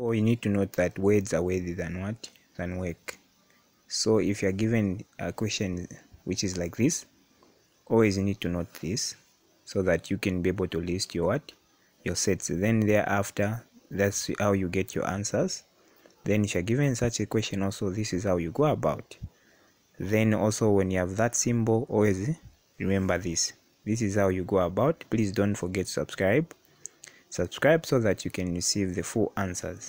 so you need to note that words are worthy than what? Than work. So if you're given a question which is like this always you need to note this so that you can be able to list your what? Your sets. Then thereafter that's how you get your answers. Then if you're given such a question also this is how you go about. Then also when you have that symbol always remember this. This is how you go about. Please don't forget to subscribe. Subscribe so that you can receive the full answers.